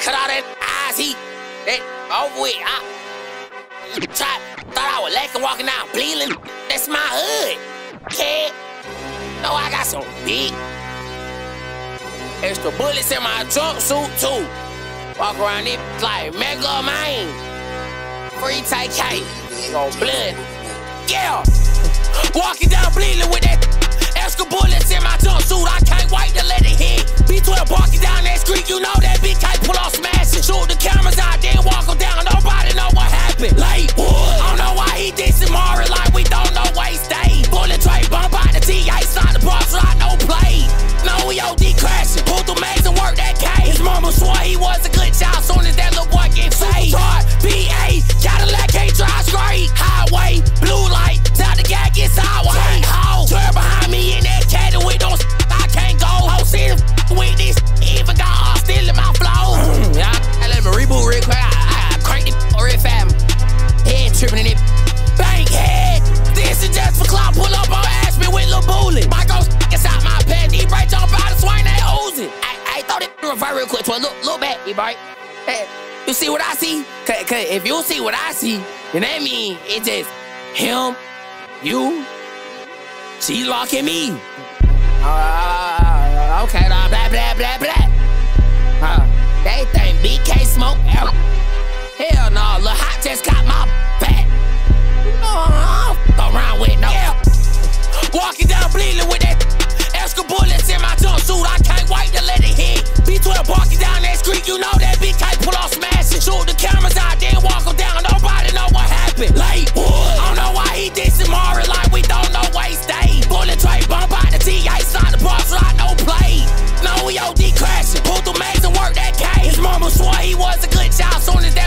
cut all that eyes heat. That over with. I tried, thought I was lacking walking out bleeding. That's my hood. Kid. No, I got some big extra bullets in my jumpsuit too. Walk around it like mega man. Free take K. Go blood. Yeah. Walking down bleeding with that extra bullets in my jumpsuit. I can't Shoot the cameras Head tripping in it. Bankhead. This is just for clout. Pull up on Ashby with Lil Bullet. Michael's inside my pants. He break jump out and swing that Uzi. I, I thought it reverse real quick. So look, look back, he break. Hey, you see what I see? Cause, Cause if you see what I see, then that mean it's just him, you, she locking me. Uh, okay, nah, blah, blah, blah, blah. Uh, they think BK smoke out. Hell no, Lil Hot just got know that bitch can't pull off smash and shoot the cameras out, then walk them down. Nobody know what happened. Late, what? I don't know why he did Samara like we don't know where he stayed. Bullet tray bump out the TA side, the boss lot, no play. No, we OD crashing. Pulled through maze and worked that case. His mama swore he was a good child soon as that.